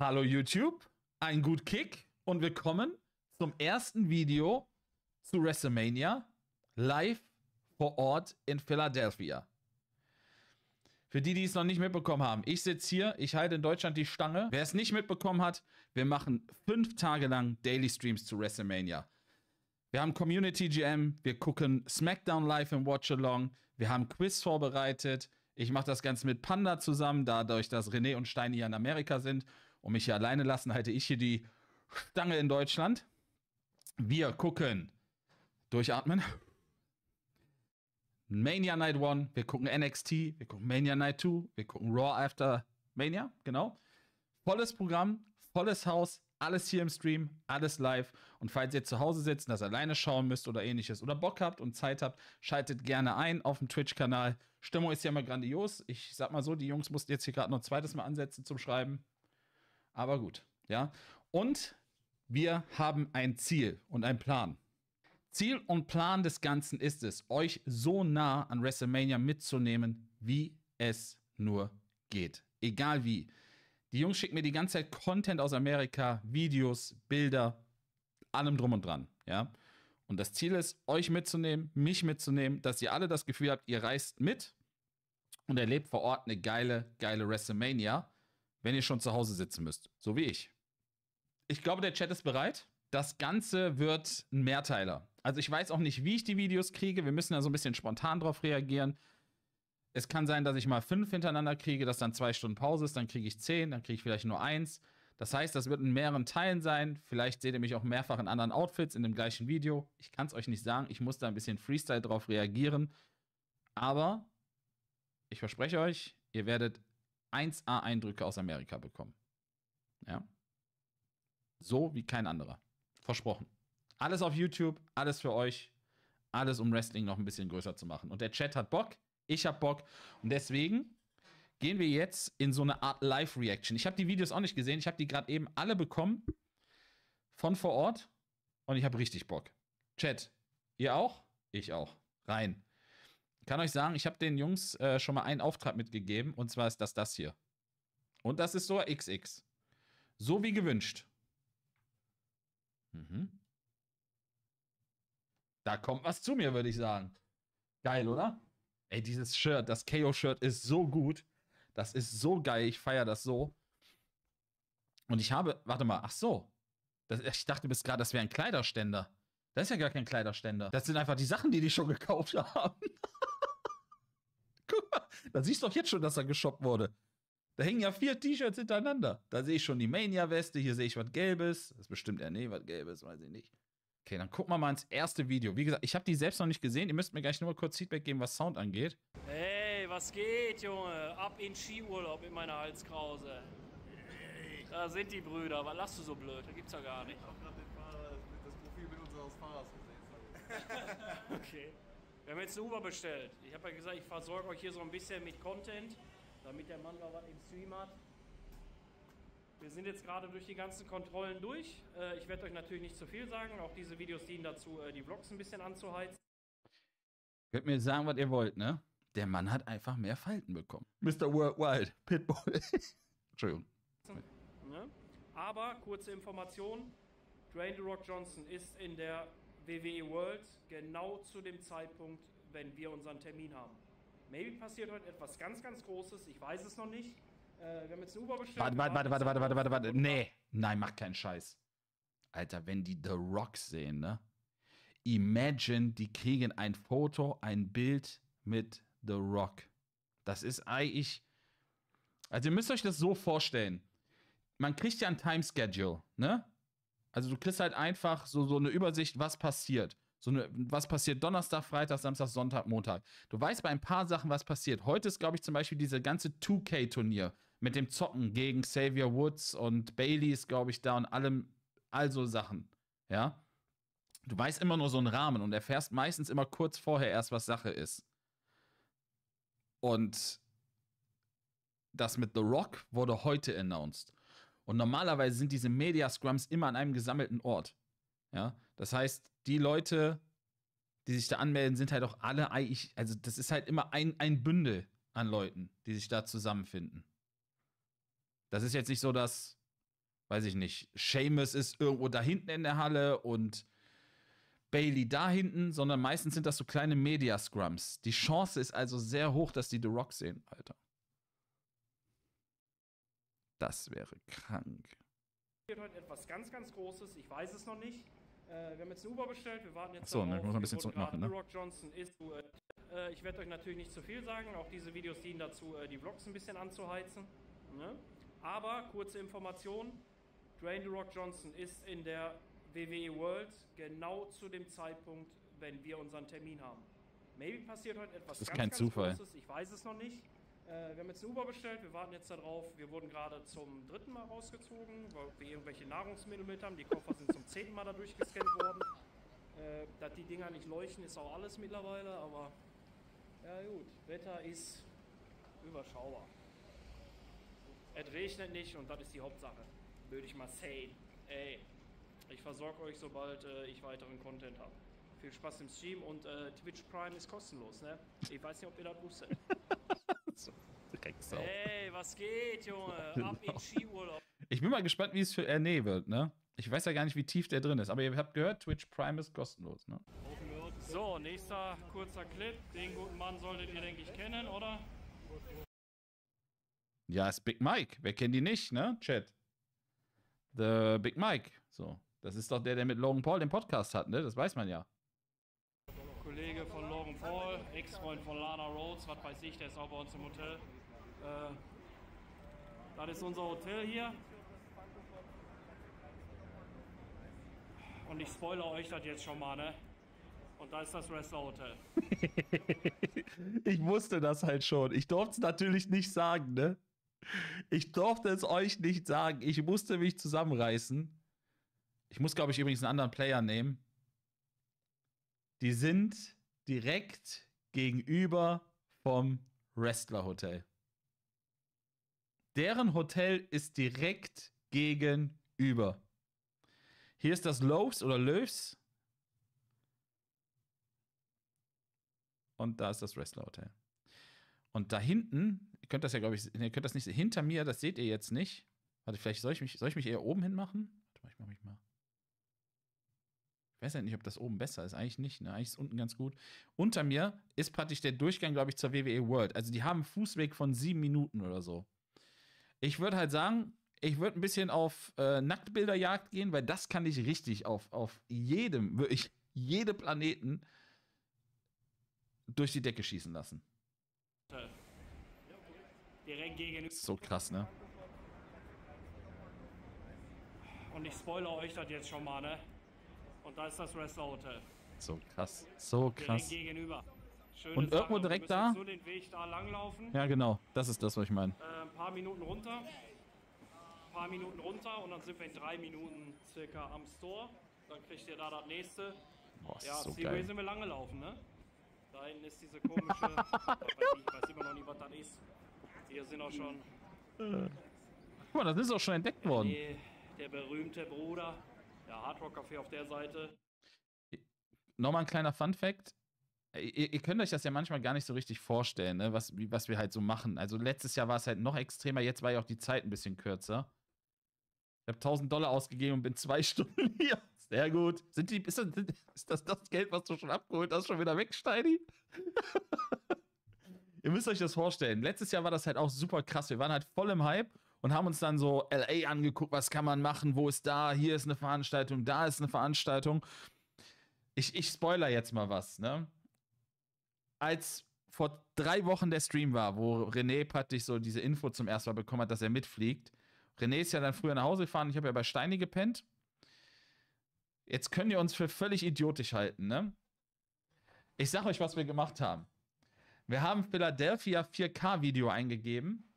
Hallo YouTube, ein gut Kick und willkommen zum ersten Video zu WrestleMania live vor Ort in Philadelphia. Für die, die es noch nicht mitbekommen haben, ich sitze hier, ich halte in Deutschland die Stange. Wer es nicht mitbekommen hat, wir machen fünf Tage lang Daily Streams zu WrestleMania. Wir haben Community GM, wir gucken SmackDown live im Watch Along, wir haben Quiz vorbereitet. Ich mache das Ganze mit Panda zusammen, dadurch, dass René und Steini hier in Amerika sind und mich hier alleine lassen, halte ich hier die Stange in Deutschland. Wir gucken. Durchatmen. Mania Night 1, wir gucken NXT, wir gucken Mania Night 2, wir gucken Raw After Mania, genau. Volles Programm, volles Haus, alles hier im Stream, alles live. Und falls ihr zu Hause sitzt das alleine schauen müsst oder ähnliches oder Bock habt und Zeit habt, schaltet gerne ein auf dem Twitch-Kanal. Stimmung ist ja immer grandios. Ich sag mal so, die Jungs mussten jetzt hier gerade noch ein zweites Mal ansetzen zum Schreiben. Aber gut, ja. Und wir haben ein Ziel und einen Plan. Ziel und Plan des Ganzen ist es, euch so nah an WrestleMania mitzunehmen, wie es nur geht. Egal wie. Die Jungs schicken mir die ganze Zeit Content aus Amerika, Videos, Bilder, allem drum und dran, ja. Und das Ziel ist, euch mitzunehmen, mich mitzunehmen, dass ihr alle das Gefühl habt, ihr reist mit und erlebt vor Ort eine geile, geile WrestleMania, wenn ihr schon zu Hause sitzen müsst, so wie ich. Ich glaube, der Chat ist bereit. Das Ganze wird ein Mehrteiler. Also ich weiß auch nicht, wie ich die Videos kriege. Wir müssen da so ein bisschen spontan drauf reagieren. Es kann sein, dass ich mal fünf hintereinander kriege, dass dann zwei Stunden Pause ist, dann kriege ich zehn, dann kriege ich vielleicht nur eins. Das heißt, das wird in mehreren Teilen sein. Vielleicht seht ihr mich auch mehrfach in anderen Outfits in dem gleichen Video. Ich kann es euch nicht sagen. Ich muss da ein bisschen Freestyle drauf reagieren. Aber ich verspreche euch, ihr werdet 1A-Eindrücke aus Amerika bekommen. Ja. So wie kein anderer. Versprochen. Alles auf YouTube, alles für euch. Alles, um Wrestling noch ein bisschen größer zu machen. Und der Chat hat Bock. Ich hab Bock. Und deswegen gehen wir jetzt in so eine Art Live-Reaction. Ich habe die Videos auch nicht gesehen. Ich habe die gerade eben alle bekommen von vor Ort. Und ich habe richtig Bock. Chat, ihr auch? Ich auch. Rein. Ich kann euch sagen, ich habe den Jungs äh, schon mal einen Auftrag mitgegeben. Und zwar ist das das hier. Und das ist so XX. So wie gewünscht. Mhm. Da kommt was zu mir, würde ich sagen. Geil, oder? Ey, dieses Shirt, das KO-Shirt ist so gut. Das ist so geil. Ich feiere das so. Und ich habe, warte mal, ach so. Das, ich dachte bis gerade, das wäre ein Kleiderständer. Das ist ja gar kein Kleiderständer. Das sind einfach die Sachen, die die schon gekauft haben. Da siehst du doch jetzt schon, dass er geshoppt wurde. Da hängen ja vier T-Shirts hintereinander. Da sehe ich schon die Mania-Weste, hier sehe ich was Gelbes. Das ist bestimmt ja, nee, was Gelbes, weiß ich nicht. Okay, dann gucken wir mal ins erste Video. Wie gesagt, ich habe die selbst noch nicht gesehen. Ihr müsst mir gleich nur mal kurz Feedback geben, was Sound angeht. Hey, was geht, Junge? Ab in Skiurlaub in meiner Halskrause. Da sind die Brüder. Was lachst du so blöd? Da gibt's ja gar nicht. Ich habe gerade das Profil mit unseres Fahrers gesehen. Okay. Wir haben jetzt eine Uber bestellt. Ich habe ja gesagt, ich versorge euch hier so ein bisschen mit Content, damit der Mann da was im Stream hat. Wir sind jetzt gerade durch die ganzen Kontrollen durch. Äh, Ich werde euch natürlich nicht zu viel sagen. Auch diese Videos dienen dazu, äh, die Vlogs ein bisschen anzuheizen. Könnt mir sagen, was ihr wollt, ne? Der Mann hat einfach mehr Falten bekommen. Mr. Worldwide, Pitbull. Entschuldigung. Ne? Aber kurze Information: Dwayne The Rock Johnson ist in der WWE World genau zu dem Zeitpunkt, wenn wir unseren Termin haben. Maybe passiert heute etwas ganz, ganz Großes. Ich weiß es noch nicht. Äh, wir haben jetzt eine Uber bestellt. Warte, warte, warte, warte, warte, warte, warte, warte. Nee. Nein, mach keinen Scheiß. Alter, wenn die The Rock sehen, ne? Imagine, die kriegen ein Foto, ein Bild mit The Rock. Das ist eigentlich. Also, ihr müsst euch das so vorstellen. Man kriegt ja ein Timeschedule, ne? Also, du kriegst halt einfach so, so eine Übersicht, was passiert. So eine, was passiert Donnerstag, Freitag, Samstag, Sonntag, Montag. Du weißt bei ein paar Sachen, was passiert. Heute ist, glaube ich, zum Beispiel diese ganze 2K-Turnier mit dem Zocken gegen Xavier Woods und Bailey ist, glaube ich, da und allem, also Sachen. Ja. Du weißt immer nur so einen Rahmen und erfährst meistens immer kurz vorher erst, was Sache ist. Und das mit The Rock wurde heute announced. Und normalerweise sind diese Media Scrums immer an einem gesammelten Ort. Ja, das heißt, die Leute, die sich da anmelden, sind halt auch alle eigentlich, also das ist halt immer ein, ein Bündel an Leuten, die sich da zusammenfinden. Das ist jetzt nicht so, dass weiß ich nicht, Seamus ist irgendwo da hinten in der Halle und Bailey da hinten, sondern meistens sind das so kleine Media-Scrums. Die Chance ist also sehr hoch, dass die The Rock sehen, Alter. Das wäre krank. Hier heute etwas ganz, ganz Großes. Ich weiß es noch nicht. Äh, wir haben jetzt ein Uber bestellt. Wir warten jetzt Achso, ne, muss man ein bisschen zurück machen, gerade- ne? Rock Johnson ist. Äh, ich werde euch natürlich nicht zu viel sagen. Auch diese Videos dienen dazu, äh, die Vlogs ein bisschen anzuheizen. Ne? Aber kurze Information: Dwayne The Rock Johnson ist in der WWE World genau zu dem Zeitpunkt, wenn wir unseren Termin haben. Maybe passiert heute etwas Das ist ganz, kein ganz Zufall. Großes. Ich weiß es noch nicht. Äh, wir haben jetzt ein Uber bestellt, wir warten jetzt darauf. Wir wurden gerade zum dritten Mal rausgezogen, weil wir irgendwelche Nahrungsmittel mit haben. Die Koffer sind zum zehnten Mal da durchgescannt worden. Äh, dass die Dinger nicht leuchten, ist auch alles mittlerweile, aber ja gut, Wetter ist überschaubar. Es regnet nicht und das ist die Hauptsache, würde ich mal sagen. Ey, ich versorge euch, sobald äh, ich weiteren Content habe. Viel Spaß im Stream und äh, Twitch Prime ist kostenlos, ne? Ich weiß nicht, ob ihr das wusstet. Drecksau. Ey, was geht, Junge? Ab in Skiurlaub. Ich bin mal gespannt, wie es für Erne wird, ne? Ich weiß ja gar nicht, wie tief der drin ist, aber ihr habt gehört, Twitch Prime ist kostenlos, ne? So, nächster kurzer Clip. Den guten Mann solltet ihr, denke ich, kennen, oder? Ja, ist Big Mike. Wer kennt die nicht, ne? Chat. The Big Mike. So. Das ist doch der, der mit Logan Paul den Podcast hat, ne? Das weiß man ja. Kollege von Logan Paul, Ex-Freund von Lana Rhodes, was weiß ich, der ist auch bei uns im Hotel. Äh, das ist unser Hotel hier. Und ich spoilere euch das jetzt schon mal, ne? Und da ist das Wrestler-Hotel. ich wusste das halt schon. Ich durfte es natürlich nicht sagen, ne? Ich durfte es euch nicht sagen. Ich musste mich zusammenreißen. Ich muss, glaube ich, übrigens einen anderen Player nehmen. Die sind direkt gegenüber vom Wrestler Hotel. Deren Hotel ist direkt gegenüber. Hier ist das Loaves oder Löws. Und da ist das Wrestler Hotel. Und da hinten, ihr könnt das ja, glaube ich, ihr könnt das nicht. Hinter mir, das seht ihr jetzt nicht. Warte, vielleicht soll ich mich, soll ich mich eher oben hin machen? Warte mal, ich mach mich mal. Ich weiß ja nicht, ob das oben besser ist. Eigentlich nicht, ne? Eigentlich ist unten ganz gut. Unter mir ist praktisch der Durchgang, glaube ich, zur WWE World. Also die haben einen Fußweg von sieben Minuten oder so. Ich würde halt sagen, ich würde ein bisschen auf äh, Nacktbilderjagd gehen, weil das kann ich richtig auf, auf jedem, wirklich jede Planeten durch die Decke schießen lassen. Direkt gegenüber. So krass, ne? Und ich spoilere euch das jetzt schon mal, ne? Und da ist das Wrestler-Hotel. So krass. So Direkt krass. gegenüber. Schöne Und Sache. irgendwo Wir direkt da? Nur den Weg da langlaufen. Ja, genau. Das ist das, was ich meine. Äh, ein paar Minuten runter. Ein paar Minuten runter und dann sind wir in drei Minuten circa am Store. Dann kriegt ihr da das nächste. Boah, Ja, so Seaway geil. sind wir lang gelaufen, ne? Da hinten ist diese komische. ich, weiß ich weiß immer noch nicht, was das ist. Hier sind auch schon Guck mal, das ist auch schon entdeckt worden. die, der berühmte Bruder. Der Hardrock Café auf der Seite. Nochmal ein kleiner Fun-Fact. Ihr, ihr könnt euch das ja manchmal gar nicht so richtig vorstellen, ne? was, wie, was wir halt so machen. Also letztes Jahr war es halt noch extremer, jetzt war ja auch die Zeit ein bisschen kürzer. Ich habe 1000 Dollar ausgegeben und bin zwei Stunden hier. Sehr gut. Sind die, ist, das, ist das das Geld, was du schon abgeholt hast, schon wieder weg, Steini? Ihr müsst euch das vorstellen. Letztes Jahr war das halt auch super krass. Wir waren halt voll im Hype und haben uns dann so LA angeguckt, was kann man machen, wo ist da, hier ist eine Veranstaltung, da ist eine Veranstaltung. Ich, ich spoiler jetzt mal was, ne? Als vor drei Wochen der Stream war, wo René praktisch so diese Info zum ersten Mal bekommen hat, dass er mitfliegt. René ist ja dann früher nach Hause gefahren, ich habe ja bei Steini gepennt. Jetzt könnt ihr uns für völlig idiotisch halten, ne? Ich sag euch, was wir gemacht haben. Wir haben Philadelphia 4K-Video eingegeben.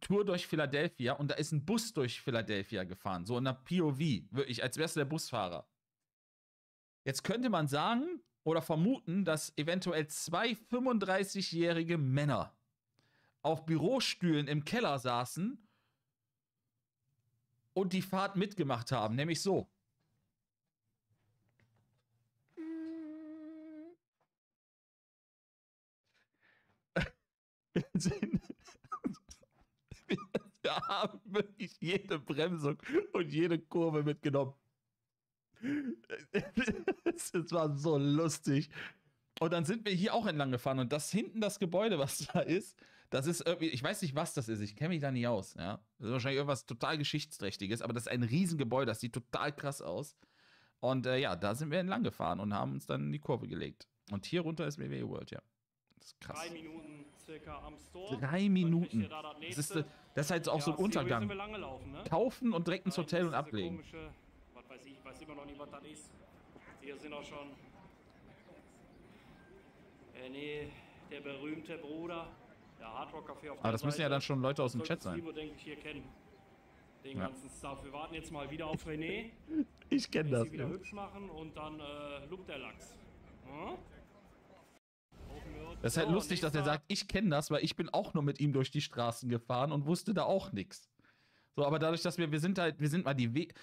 Tour durch Philadelphia und da ist ein Bus durch Philadelphia gefahren. So in einer POV. Wirklich, als wärst du der Busfahrer. Jetzt könnte man sagen oder vermuten, dass eventuell zwei 35-jährige Männer auf Bürostühlen im Keller saßen und die Fahrt mitgemacht haben. Nämlich so. Sind- wir- haben wirklich jede Bremsung und jede Kurve mitgenommen. Es war so lustig. Und dann sind wir hier auch entlang gefahren und das hinten das Gebäude, was da ist, das ist irgendwie, ich weiß nicht, was das ist, ich kenne mich da nicht aus, ja. Das ist wahrscheinlich irgendwas total Geschichtsträchtiges, aber das ist ein Riesengebäude, das sieht total krass aus. Und äh, ja, da sind wir entlang gefahren und haben uns dann in die Kurve gelegt. Und hier runter ist WWE World, ja. Ist krass. Drei Minuten circa am Store. Drei Minuten. Da Das ist, das ist halt auch so ein Ja, Untergang. Laufen, ne? Kaufen und direkt ins Nein, Hotel und ablegen. Komische, was weiß ich, ich weiß immer noch nicht, was das ist. Hier sind auch schon. Äh, nee, der berühmte Bruder. Der Hardrock Café auf Aber das müssen ja Seite. dann schon Leute aus dem Chat sein. Steve, denke ich, hier kennen. Den Ja. ganzen Stuff. Wir warten jetzt mal wieder auf René. Ich kenne das. sie wieder Ja. hübsch machen und dann äh, lugt der Lachs. Hm? Das ist halt So, lustig, dass er sagt, ich kenne das, weil ich bin auch nur mit ihm durch die Straßen gefahren und wusste da auch nichts. So, aber dadurch, dass wir, wir sind halt, wir sind mal die Wege.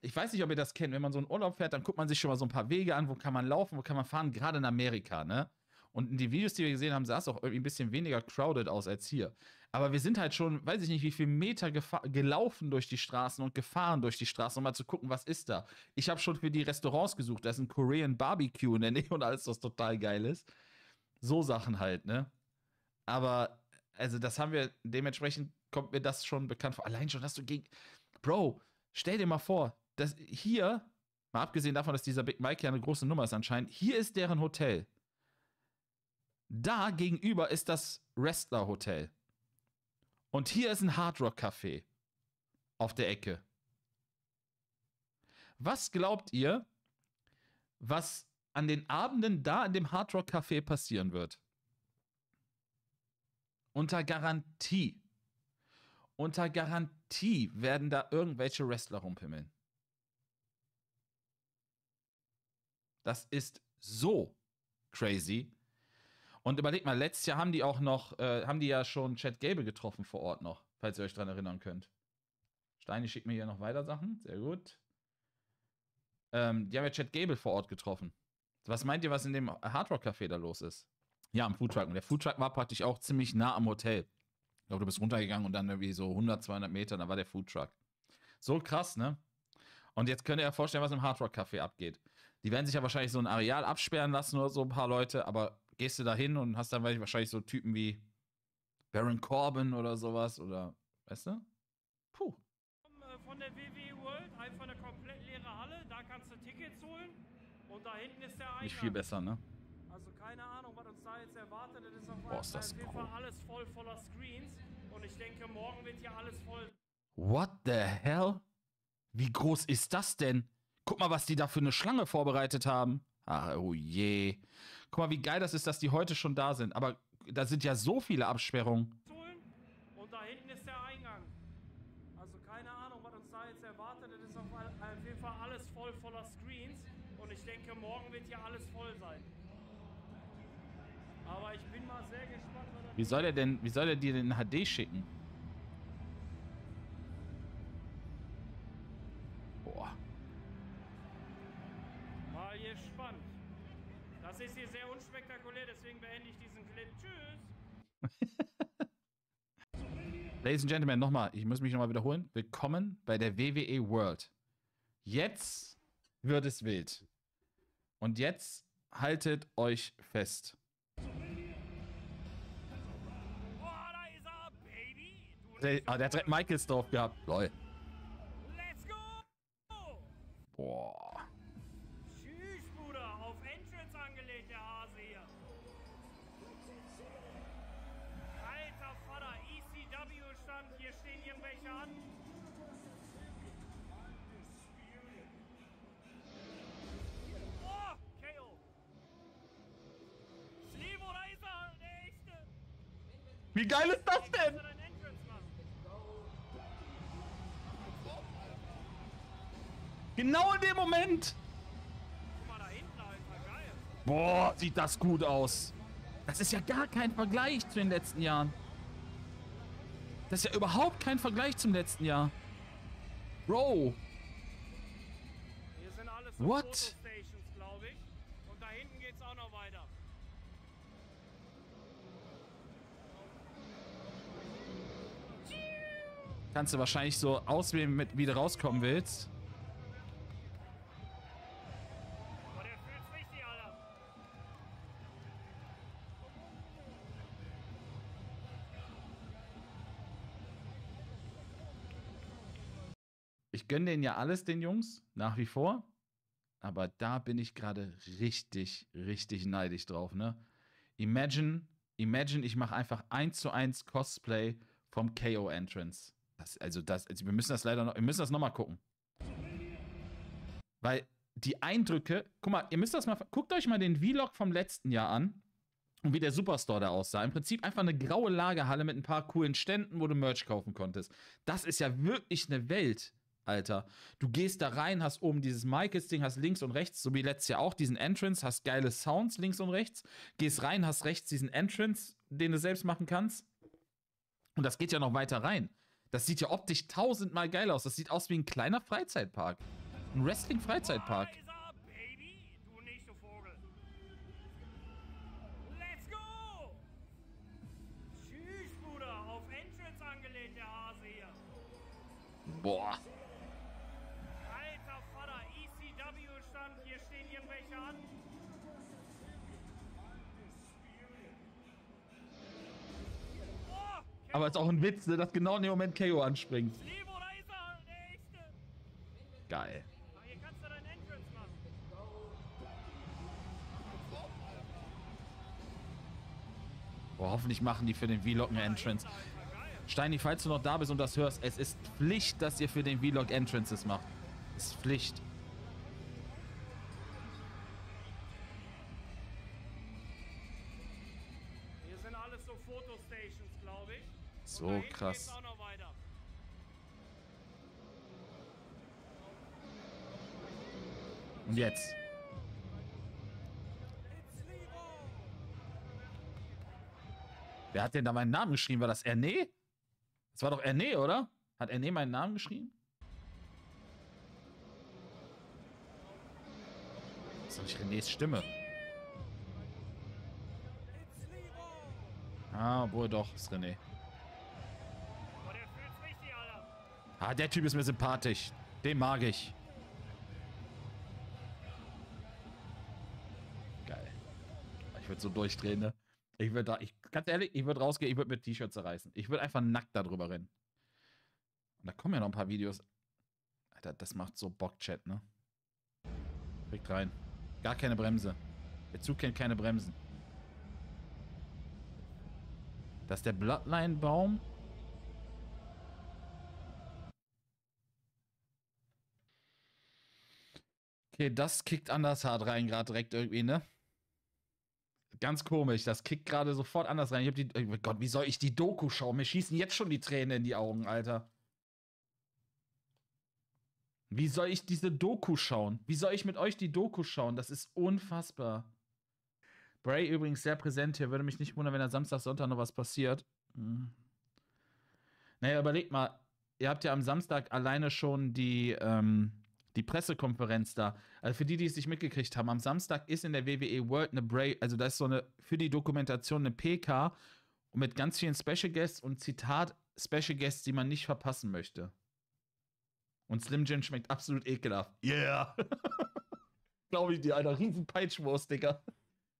Ich weiß nicht, ob ihr das kennt. Wenn man so einen Urlaub fährt, dann guckt man sich schon mal so ein paar Wege an, wo kann man laufen, wo kann man fahren, gerade in Amerika, ne? Und in die Videos, die wir gesehen haben, sah es auch irgendwie ein bisschen weniger crowded aus als hier. Aber wir sind halt schon, weiß ich nicht, wie viel Meter gelaufen durch die Straßen und gefahren durch die Straßen, um mal zu gucken, was ist da. Ich habe schon für die Restaurants gesucht. Da ist ein Korean Barbecue in der Nähe und alles, was total geil ist. So Sachen halt, ne? Aber, also, das haben wir, dementsprechend kommt mir das schon bekannt vor. Allein schon, dass du gegen. Bro, stell dir mal vor, dass hier, mal abgesehen davon, dass dieser Big Mike ja eine große Nummer ist anscheinend, hier ist deren Hotel. Da gegenüber ist das Wrestler Hotel. Und hier ist ein Hard Rock Café auf der Ecke. Was glaubt ihr, was an den Abenden da in dem Hard Rock Café passieren wird? Unter Garantie. Unter Garantie werden da irgendwelche Wrestler rumpimmeln. Das ist so crazy. Und überlegt mal, letztes Jahr haben die auch noch, äh, haben die ja schon Chad Gable getroffen vor Ort noch, falls ihr euch dran erinnern könnt. Steini schickt mir hier noch weiter Sachen, sehr gut. Ähm, die haben ja Chad Gable vor Ort getroffen. Was meint ihr, was in dem Hard Rock Café da los ist? Ja, am Foodtruck. Und der Foodtruck war praktisch auch ziemlich nah am Hotel. Ich glaube, du bist runtergegangen und dann irgendwie so 100, 200 Meter, da war der Foodtruck. So krass, ne? Und jetzt könnt ihr euch vorstellen, was im Hard Rock Café abgeht. Die werden sich ja wahrscheinlich so ein Areal absperren lassen oder so ein paar Leute, aber gehst du da hin und hast dann wahrscheinlich so Typen wie Baron Corbin oder sowas oder, weißt du? Puh. Äh, Von der WWE World, einfach eine komplett leere Halle. Da kannst du Tickets holen. Und da hinten ist der Eingang. Nicht viel besser, ne? Also keine Ahnung, was uns da jetzt erwartet. Das ist auf, Boah, ist das cool. Fall alles voll voller Screens. Und ich denke, morgen wird hier alles voll. What the hell? Wie groß ist das denn? Guck mal, was die da für eine Schlange vorbereitet haben. Ach, oh je. Guck mal, wie geil das ist, dass die heute schon da sind. Aber da sind ja so viele Absperrungen. holen. Und da hinten ist der Eingang. Also keine Ahnung, was uns da jetzt erwartet. Das ist auf, all- auf jeden Fall alles voll voller Screens. Und ich denke, morgen wird hier alles voll sein. Aber ich bin mal sehr gespannt, Wie soll der denn, wie soll der dir den HD schicken? Boah. Mal gespannt. Das ist hier sehr unspektakulär, deswegen beende ich diesen Clip. Tschüss. Ladies and Gentlemen, nochmal, ich muss mich nochmal wiederholen. Willkommen bei der WWE World. Jetzt wird es wild. Und jetzt haltet euch fest. Der, ah, der hat. Michaels drauf gehabt. Lol. Let's go. Boah. Tschüss, Bruder. Auf Entrance angelegt, der Hase hier. Alter Vater, ECW-Stand. Hier stehen irgendwelche an. Wie geil ist das denn? Genau in dem Moment. Boah, sieht das gut aus. Das ist ja gar kein Vergleich zu den letzten Jahren. Das ist ja überhaupt kein Vergleich zum letzten Jahr. Bro, Hier sind alles so What? Fotostations, glaube ich. Und da hinten geht's auch noch weiter. Kannst du wahrscheinlich so auswählen, wie du rauskommen willst. Ich gönne denen ja alles, den Jungs, nach wie vor. Aber da bin ich gerade richtig, richtig neidisch drauf, ne? Imagine, imagine, ich mache einfach eins zu eins Cosplay vom KO Entrance. Das, also das, also wir müssen das leider noch, wir müssen das nochmal gucken. Weil die Eindrücke, guck mal, ihr müsst das mal, guckt euch mal den Vlog vom letzten Jahr an und wie der Superstore da aussah. Im Prinzip einfach eine graue Lagerhalle mit ein paar coolen Ständen, wo du Merch kaufen konntest. Das ist ja wirklich eine Welt, Alter. Du gehst da rein, hast oben dieses Michaels-Ding, hast links und rechts, so wie letztes Jahr auch, diesen Entrance, hast geile Sounds links und rechts. Gehst rein, hast rechts diesen Entrance, den du selbst machen kannst. Und das geht ja noch weiter rein. Das sieht ja optisch tausendmal geil aus. Das sieht aus wie ein kleiner Freizeitpark. Ein Wrestling-Freizeitpark. Da Aber ist auch ein Witz, ne, dass genau in dem Moment KO anspringt. Geil. Ah. Boah, hoffentlich machen die für den Vlog eine Entrance. Steini, falls du noch da bist und das hörst, es ist Pflicht, dass ihr für den Vlog Entrances macht. Ist Pflicht. So krass. Und jetzt. Wer hat denn da meinen Namen geschrieben? War das Erne? Das war doch Erne, oder? Hat Erne meinen Namen geschrieben? Das ist doch nicht Renés Stimme. Ah, wohl doch, ist René. Ah, der Typ ist mir sympathisch. Den mag ich. Geil. Ich würde so durchdrehen, ne? Ich würde da, ich, ganz ehrlich, ich würde rausgehen, ich würde mit T-Shirt zerreißen. Ich würde einfach nackt da drüber rennen. Und da kommen ja noch ein paar Videos. Alter, das macht so Bock, Chat, ne? Kriegt rein. Gar keine Bremse. Der Zug kennt keine Bremsen. Das ist der Bloodline-Baum. Okay, das kickt anders hart rein, gerade direkt irgendwie, ne? Ganz komisch, das kickt gerade sofort anders rein. Ich hab die. Oh Gott, wie soll ich die Doku schauen? Mir schießen jetzt schon die Tränen in die Augen, Alter. Wie soll ich diese Doku schauen? Wie soll ich mit euch die Doku schauen? Das ist unfassbar. Bray übrigens sehr präsent hier. Würde mich nicht wundern, wenn er Samstag, Sonntag noch was passiert. Hm. Naja, überlegt mal. Ihr habt ja am Samstag alleine schon die, ähm, die Pressekonferenz da. Also für die, die es nicht mitgekriegt haben, am Samstag ist in der WWE World eine Bray, also da ist so eine, für die Dokumentation eine PK und mit ganz vielen Special Guests und Zitat Special Guests, die man nicht verpassen möchte. Und Slim Jim schmeckt absolut ekelhaft. Yeah! Glaube ich dir, Alter. Riesen Peitschwurst, Digga.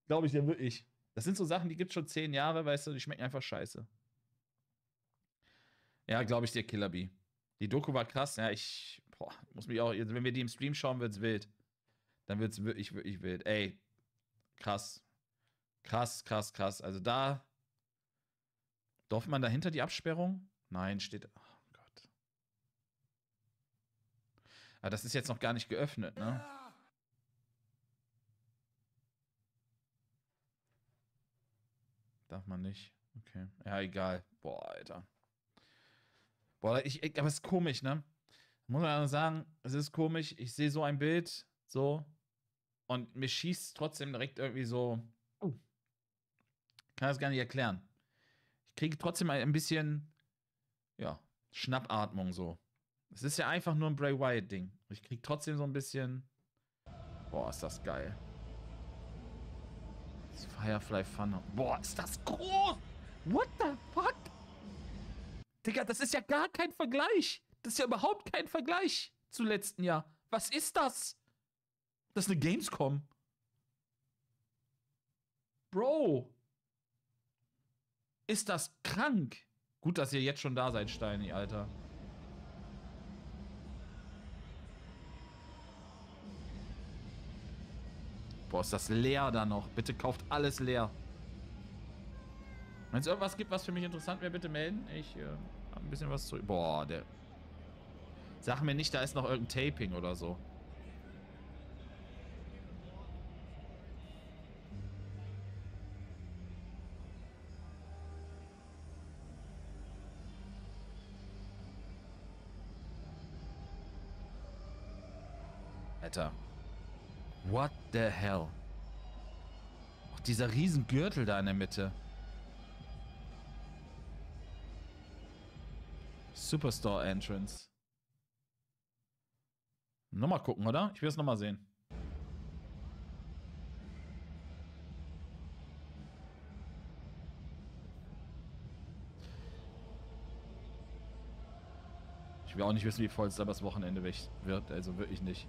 Glaube ich dir wirklich. Das sind so Sachen, die gibt's schon zehn Jahre, weißt du, die schmecken einfach scheiße. Ja, glaube ich dir, Killer Bee. Die Doku war krass. Ja, ich boah, muss mich auch, wenn wir die im Stream schauen, wird's wild. Dann wird's wirklich, wirklich wild. Ey, krass. Krass, krass, krass. Also da. Darf man dahinter die Absperrung? Nein, steht. Oh Gott. Aber das ist jetzt noch gar nicht geöffnet, ne? Darf man nicht. Okay. Ja, egal. Boah, Alter. Boah, ich, aber es ist komisch, ne? Muss man sagen, es ist komisch. Ich sehe so ein Bild, so, und mir schießt trotzdem direkt irgendwie so. Uh, kann das gar nicht erklären. Ich kriege trotzdem ein bisschen, ja, Schnappatmung so. Es ist ja einfach nur ein Bray Wyatt-Ding. Ich kriege trotzdem so ein bisschen. Boah, ist das geil. Das Firefly Fun. Boah, ist das groß! What the fuck? Digga, das ist ja gar kein Vergleich. Das ist ja überhaupt kein Vergleich zu letzten Jahr. Was ist das? Das ist eine Gamescom. Bro. Ist das krank? Gut, dass ihr jetzt schon da seid, Steini, Alter. Boah, ist das leer da noch. Bitte kauft alles leer. Wenn es irgendwas gibt, was für mich interessant wäre, bitte melden. Ich äh, habe ein bisschen was zu... Boah, der... Sag mir nicht, da ist noch irgendein Taping oder so. Alter. What the hell? Auch dieser riesen Gürtel da in der Mitte. Superstore Entrance. Nochmal gucken, oder? Ich will es nochmal sehen. Ich will auch nicht wissen, wie voll es da das Wochenende wird. Also wirklich nicht.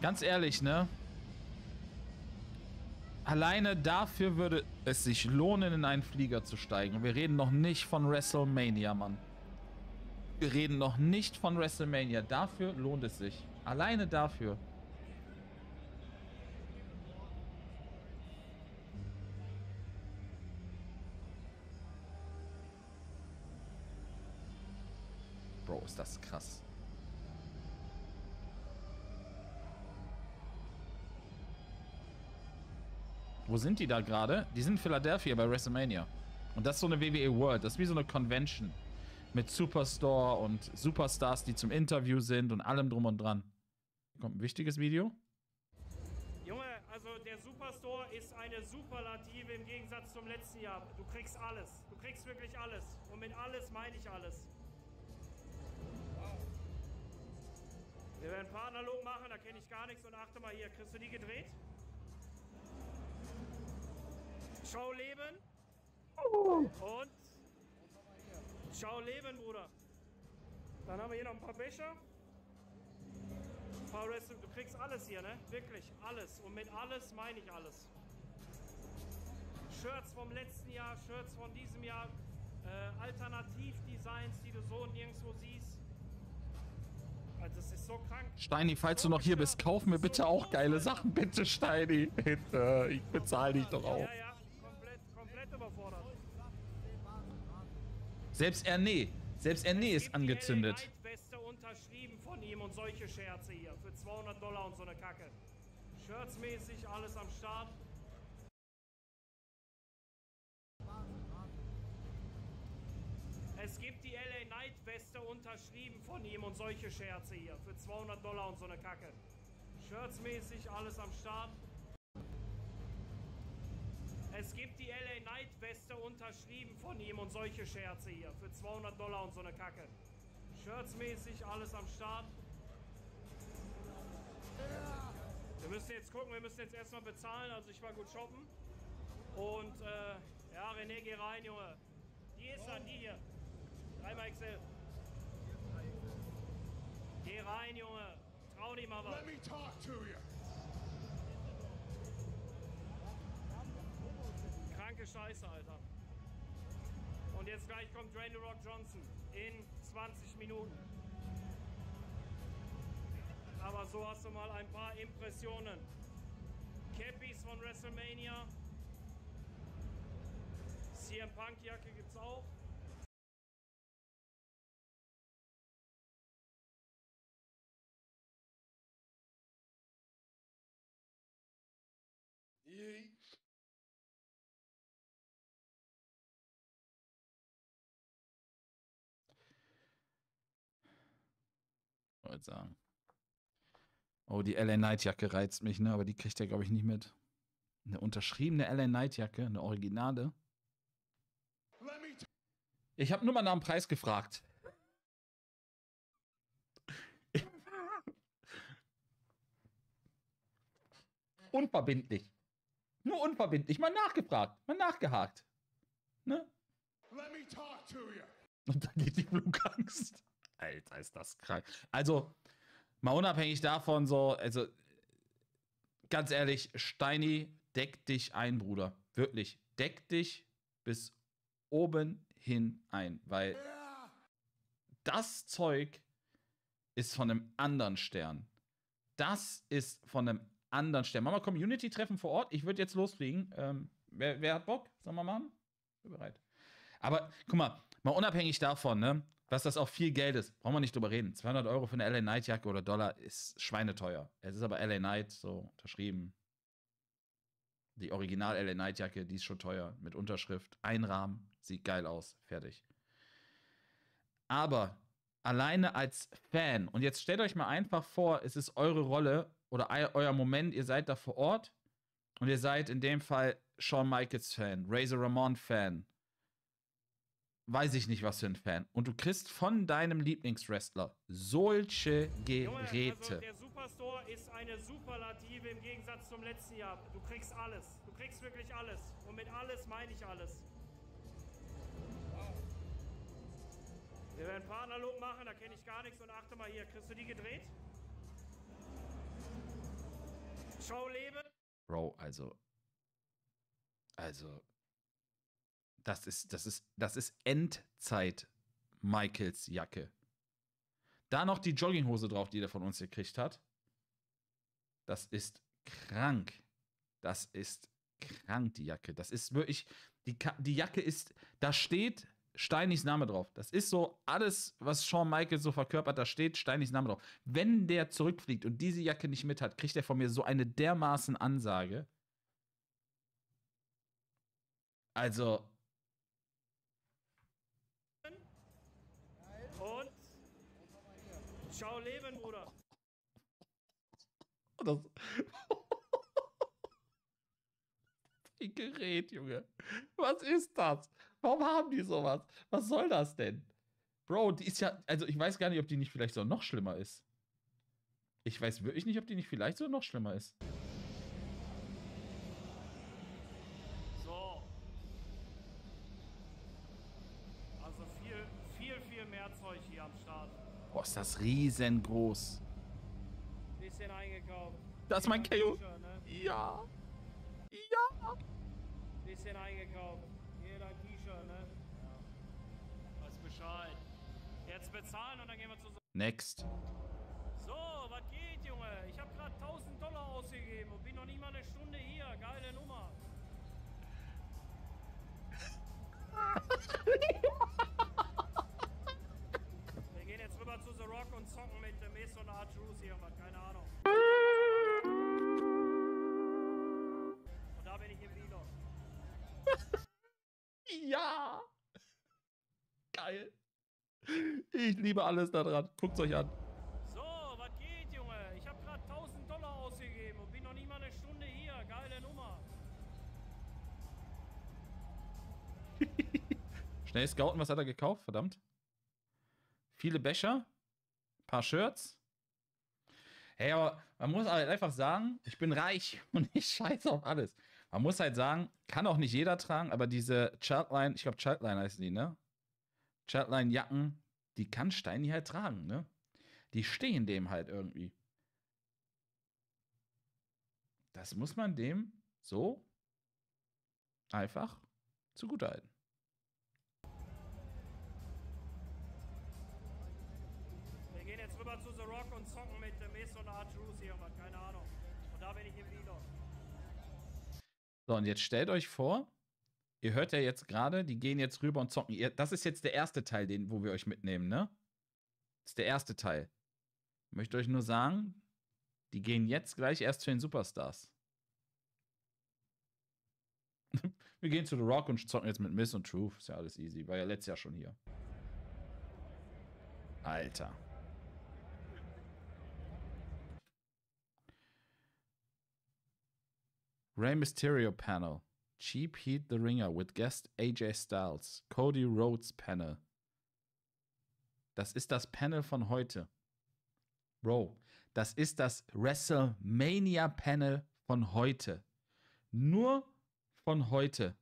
Ganz ehrlich, ne? Alleine dafür würde es sich lohnen, in einen Flieger zu steigen. Wir reden noch nicht von WrestleMania, Mann. Reden noch nicht von WrestleMania. Dafür lohnt es sich. Alleine dafür. Bro, ist das krass. Wo sind die da gerade? Die sind in Philadelphia bei WrestleMania. Und das ist so eine WWE World. Das ist wie so eine Convention. Mit Superstore und Superstars, die zum Interview sind und allem drum und dran. Kommt ein wichtiges Video. Junge, also der Superstore ist eine Superlative im Gegensatz zum letzten Jahr. Du kriegst alles. Du kriegst wirklich alles. Und mit alles meine ich alles. Wir werden Partnerlook machen, da kenne ich gar nichts. Und achte mal hier, kriegst du die gedreht? Schau leben. Und Schau leben, Bruder. Dann haben wir hier noch ein paar Becher. Ein paar Rest du kriegst alles hier, ne? Wirklich alles. Und mit alles meine ich alles. Shirts vom letzten Jahr, Shirts von diesem Jahr, äh, Alternativdesigns, die du so nirgendwo siehst. Also das ist so krank. Steini, falls du noch hier bist, kauf mir bitte auch geile Sachen, bitte Steini. Bitte, ich bezahle dich doch auch. Ja, ja. Selbst Erne, selbst Erne ist angezündet. Beste unterschrieben von ihm und solche Scherze hier für 200 Dollar und so eine Kacke. Shirtsmäßig alles am Start. Es gibt die LA Knight Weste unterschrieben von ihm und solche Scherze hier für 200 Dollar und so eine Kacke. Shirtsmäßig alles am Start. Es gibt die LA Knight Weste unterschrieben von ihm und solche Scherze hier für 200 Dollar und so eine Kacke. Shirtsmäßig alles am Start. Wir müssen jetzt gucken, wir müssen jetzt erstmal bezahlen. Also ich war gut shoppen. Und äh, ja, René, geh rein, Junge. Die ist dann, die hier. Dreimal XL. Geh rein, Junge. Trau dich mal was. Let me talk to you. Kranke Scheiße, Alter. Und jetzt gleich kommt Dwayne Rock Johnson in 20 Minuten. Aber so hast du mal ein paar Impressionen. Cappies von WrestleMania. CM Punk Jacke gibt's auch. Wollte sagen. Oh, die LA Knight Jacke reizt mich, ne? Aber die kriegt er, glaube ich, nicht mit. Eine unterschriebene LA Knight Jacke, eine Originale. Ich habe nur mal nach dem Preis gefragt. unverbindlich. Nur unverbindlich. Mal nachgefragt, mal nachgehakt. Ne? Und dann geht die Flugangst. Alter, ist das krank. Also, mal unabhängig davon, so, also, ganz ehrlich, Steini, deck dich ein, Bruder. Wirklich. Deck dich bis oben hin ein, weil das Zeug ist von einem anderen Stern. Das ist von einem anderen Stern. Machen wir Community-Treffen vor Ort. Ich würde jetzt losfliegen. Ähm, wer, wer hat Bock? Sollen wir machen? Bin bereit. Aber guck mal, mal unabhängig davon, ne, was das auch viel Geld ist, brauchen wir nicht drüber reden. 200 Euro für eine LA Night Jacke oder Dollar ist schweineteuer. Es ist aber LA Night so unterschrieben. Die Original LA Night Jacke, die ist schon teuer mit Unterschrift, ein Rahmen, sieht geil aus, fertig. Aber alleine als Fan und jetzt stellt euch mal einfach vor, es ist eure Rolle oder eu- euer Moment, ihr seid da vor Ort und ihr seid in dem Fall Shawn Michaels Fan, Razor Ramon Fan, weiß ich nicht was für ein Fan. Und du kriegst von deinem Lieblingswrestler solche also Geräte. der Superstore ist eine Superlative im Gegensatz zum letzten Jahr. Du kriegst alles. Du kriegst wirklich alles. Und mit alles meine ich alles. Wir werden Partnerlook machen, da kenne ich gar nichts. Und achte mal hier, kriegst du die gedreht? Show leben. Bro, also. Also. Das ist, das ist, das ist Endzeit Michaels Jacke. Da noch die Jogginghose drauf, die der von uns gekriegt hat. Das ist krank. Das ist krank, die Jacke. Das ist wirklich, die, die Jacke ist, da steht Steinis Name drauf. Das ist so alles, was Shawn Michaels so verkörpert, da steht Steinis Name drauf. Wenn der zurückfliegt und diese Jacke nicht mit hat, kriegt er von mir so eine dermaßen Ansage. Also, Und Schau leben, Bruder. das. Ein Gerät, Junge. Was ist das? Warum haben die sowas? Was soll das denn? Bro, die ist ja, also ich weiß gar nicht, ob die nicht vielleicht so noch schlimmer ist. Ich weiß wirklich nicht, ob die nicht vielleicht so noch schlimmer ist. Boah, ist das riesengroß. Bisschen eingekauft. Das ist mein KO. Ja. Ja. Bisschen eingekauft. Jeder ein T-Shirt, ne? Ja. Weiß Bescheid. Jetzt bezahlen und dann gehen wir zu. Next. So, was geht, Junge? Ich habe gerade 1000 Dollar ausgegeben und bin noch nicht mal eine Stunde hier. Geile Nummer. Hier, was, keine Ahnung. Und da bin ich im Vlog. Ja. Geil. Ich liebe alles daran. Guckt's euch an. So, was geht, Junge? Ich habe gerade 1000 Dollar ausgegeben und bin noch nicht mal eine Stunde hier. Geile Nummer. Schnell scouten, was hat er gekauft? Verdammt. Viele Becher. Paar Shirts. Hey, aber man muss halt einfach sagen, ich bin reich und ich scheiße auf alles. Man muss halt sagen, kann auch nicht jeder tragen, aber diese Childline, ich glaube Childline heißen die, ne? Childline-Jacken, die kann Steini halt tragen, ne? Die stehen dem halt irgendwie. Das muss man dem so einfach zugutehalten. So, und jetzt stellt euch vor, ihr hört ja jetzt gerade, die gehen jetzt rüber und zocken. Das ist jetzt der erste Teil, den, wo wir euch mitnehmen, ne? Das ist der erste Teil. Ich möchte euch nur sagen, die gehen jetzt gleich erst zu den Superstars. wir gehen zu The Rock und zocken jetzt mit Miss und Truth. Ist ja alles easy. War ja letztes Jahr schon hier. Alter. Rey Mysterio panel. Cheap Heat the Ringer with guest AJ Styles. Cody Rhodes panel. Das ist das Panel von heute. Bro, das ist das WrestleMania Panel von heute. Nur von heute.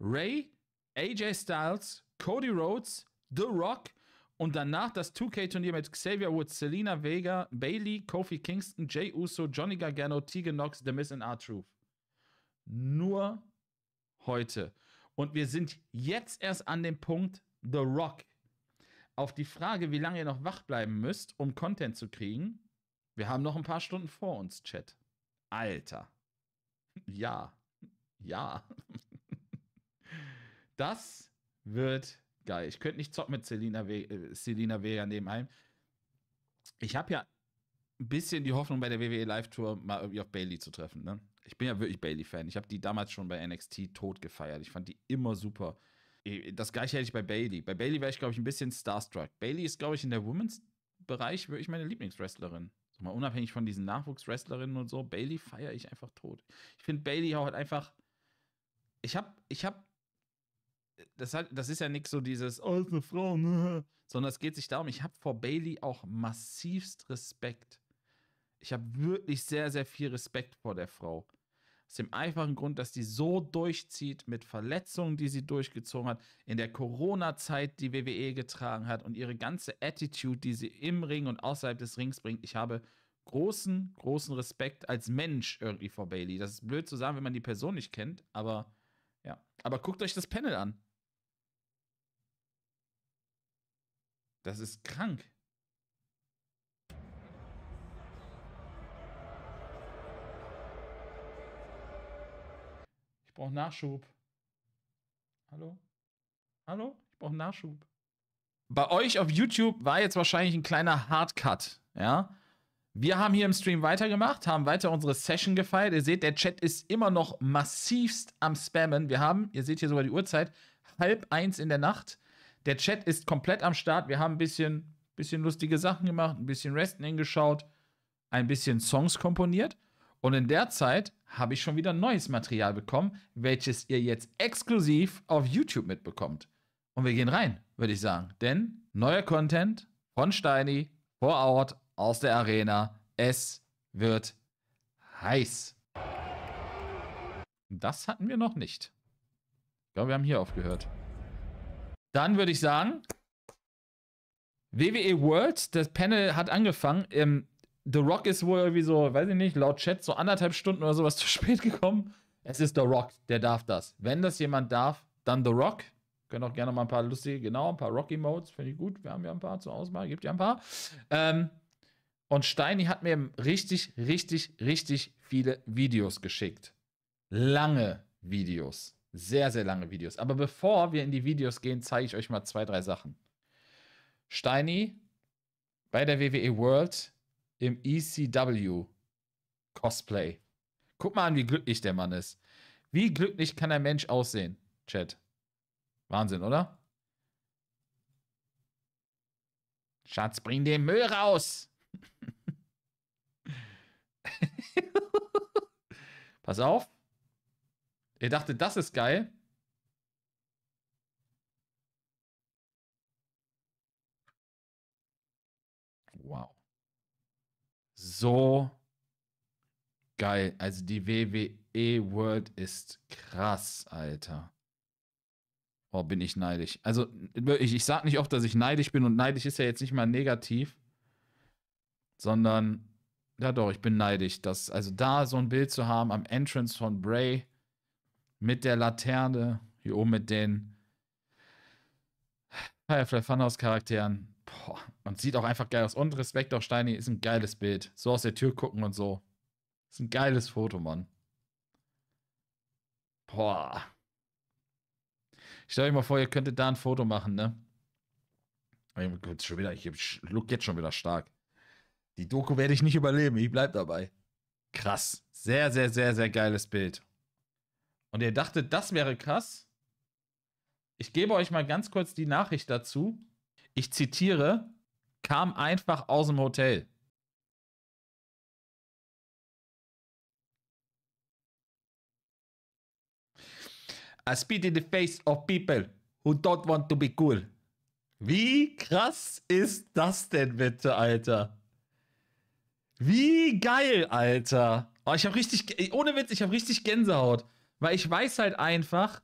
Ray, AJ Styles, Cody Rhodes, The Rock und danach das 2K-Turnier mit Xavier Woods, Selena Vega, Bailey, Kofi Kingston, Jay Uso, Johnny Gargano, Tegan Knox, The Miz und R-Truth. Nur heute. Und wir sind jetzt erst an dem Punkt The Rock. Auf die Frage, wie lange ihr noch wach bleiben müsst, um Content zu kriegen, wir haben noch ein paar Stunden vor uns, Chat. Alter. Ja. Ja. Das wird geil. Ich könnte nicht zocken mit Selina, We äh, Selina Vega nebenheim. Ich habe ja ein bisschen die Hoffnung bei der WWE Live Tour mal irgendwie auf Bailey zu treffen. Ne? Ich bin ja wirklich Bailey-Fan. Ich habe die damals schon bei NXT tot gefeiert. Ich fand die immer super. Das gleiche hätte ich bei Bailey. Bei Bailey wäre ich, glaube ich, ein bisschen starstruck. Bailey ist, glaube ich, in der Women's-Bereich wirklich meine Lieblingswrestlerin. Mal unabhängig von diesen Nachwuchswrestlerinnen und so, Bailey feiere ich einfach tot. Ich finde Bailey auch halt einfach. Ich habe, ich habe, das, hat, das ist ja nichts so dieses, oh, ist eine Frau, ne? sondern es geht sich darum, ich habe vor Bailey auch massivst Respekt. Ich habe wirklich sehr, sehr viel Respekt vor der Frau. Aus dem einfachen Grund, dass die so durchzieht mit Verletzungen, die sie durchgezogen hat, in der Corona-Zeit die WWE getragen hat und ihre ganze Attitude, die sie im Ring und außerhalb des Rings bringt. Ich habe großen, großen Respekt als Mensch irgendwie vor Bailey. Das ist blöd zu sagen, wenn man die Person nicht kennt, aber ja. Aber guckt euch das Panel an. Das ist krank. brauche Nachschub. Hallo? Hallo? Ich brauche Nachschub. Bei euch auf YouTube war jetzt wahrscheinlich ein kleiner Hardcut, ja? Wir haben hier im Stream weitergemacht, haben weiter unsere Session gefeiert. Ihr seht, der Chat ist immer noch massivst am Spammen. Wir haben, ihr seht hier sogar die Uhrzeit, halb eins in der Nacht. Der Chat ist komplett am Start. Wir haben ein bisschen, bisschen lustige Sachen gemacht, ein bisschen Wrestling geschaut, ein bisschen Songs komponiert. Und in der Zeit habe ich schon wieder neues Material bekommen, welches ihr jetzt exklusiv auf YouTube mitbekommt. Und wir gehen rein, würde ich sagen. Denn neuer Content von Steini vor Ort aus der Arena. Es wird heiß. Das hatten wir noch nicht. Ich glaube, wir haben hier aufgehört. Dann würde ich sagen, WWE World, das Panel hat angefangen. Ähm, The Rock ist wohl irgendwie so, weiß ich nicht, laut Chat so anderthalb Stunden oder sowas zu spät gekommen. Es ist The Rock, der darf das. Wenn das jemand darf, dann The Rock. Können auch gerne mal ein paar lustige, genau, ein paar Rocky-Modes, finde ich gut. Wir haben ja ein paar zur Auswahl, gibt ja ein paar. Ähm, und Steini hat mir richtig, richtig, richtig viele Videos geschickt. Lange Videos. Sehr, sehr lange Videos. Aber bevor wir in die Videos gehen, zeige ich euch mal zwei, drei Sachen. Steini bei der WWE World im ECW Cosplay. Guck mal an, wie glücklich der Mann ist. Wie glücklich kann ein Mensch aussehen, Chat? Wahnsinn, oder? Schatz, bring den Müll raus. Pass auf. Ihr dachtet, das ist geil. Wow so geil. Also die WWE World ist krass, Alter. Oh, bin ich neidisch. Also, ich, ich sag nicht oft, dass ich neidisch bin und neidisch ist ja jetzt nicht mal negativ, sondern, ja doch, ich bin neidisch. Dass, also da so ein Bild zu haben am Entrance von Bray mit der Laterne, hier oben mit den Firefly Funhouse Charakteren, Boah, und sieht auch einfach geil aus. Und Respekt auch Steini ist ein geiles Bild. So aus der Tür gucken und so. Ist ein geiles Foto, Mann. Boah. Stell euch mal vor, ihr könntet da ein Foto machen, ne? Schon wieder, ich look jetzt schon wieder stark. Die Doku werde ich nicht überleben, ich bleib dabei. Krass. Sehr, sehr, sehr, sehr geiles Bild. Und ihr dachtet, das wäre krass? Ich gebe euch mal ganz kurz die Nachricht dazu ich zitiere, kam einfach aus dem Hotel. I spit in the face of people who don't want to be cool. Wie krass ist das denn bitte, Alter? Wie geil, Alter. Oh, ich habe richtig, ohne Witz, ich habe richtig Gänsehaut. Weil ich weiß halt einfach,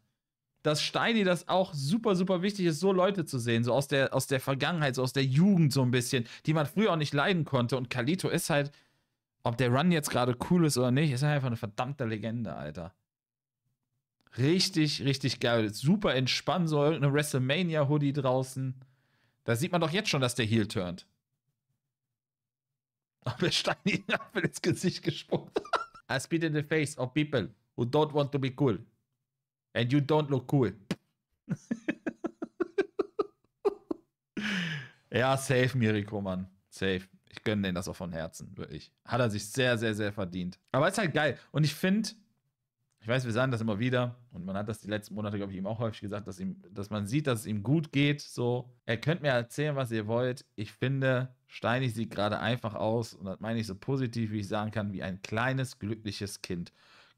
dass Steini das auch super, super wichtig ist, so Leute zu sehen, so aus der, aus der Vergangenheit, so aus der Jugend so ein bisschen, die man früher auch nicht leiden konnte. Und Kalito ist halt, ob der Run jetzt gerade cool ist oder nicht, ist halt einfach eine verdammte Legende, Alter. Richtig, richtig geil. Super entspannt, so eine WrestleMania-Hoodie draußen. Da sieht man doch jetzt schon, dass der Heel turnt. Aber Steini hat mir ins Gesicht gespuckt. I spit in the face of people who don't want to be cool. And you don't look cool. ja, safe, Miriko, Mann. Safe. Ich gönne denen das auch von Herzen, wirklich. Hat er sich sehr, sehr, sehr verdient. Aber ist halt geil. Und ich finde, ich weiß, wir sagen das immer wieder, und man hat das die letzten Monate, glaube ich, ihm auch häufig gesagt, dass, ihm, dass man sieht, dass es ihm gut geht. So, er könnt mir erzählen, was ihr wollt. Ich finde, Steini sieht gerade einfach aus, und das meine ich so positiv, wie ich sagen kann, wie ein kleines, glückliches Kind.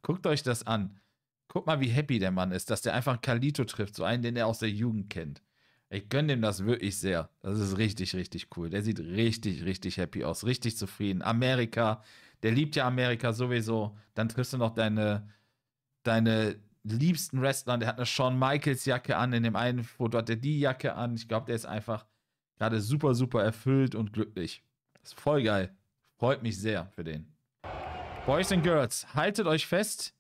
Guckt euch das an. Guck mal, wie happy der Mann ist, dass der einfach Kalito trifft, so einen, den er aus der Jugend kennt. Ich gönne dem das wirklich sehr. Das ist richtig, richtig cool. Der sieht richtig, richtig happy aus, richtig zufrieden. Amerika, der liebt ja Amerika sowieso. Dann triffst du noch deine, deine liebsten Wrestler. Der hat eine Shawn Michaels Jacke an. In dem einen Foto hat er die Jacke an. Ich glaube, der ist einfach gerade super, super erfüllt und glücklich. Das ist voll geil. Freut mich sehr für den. Boys and Girls, haltet euch fest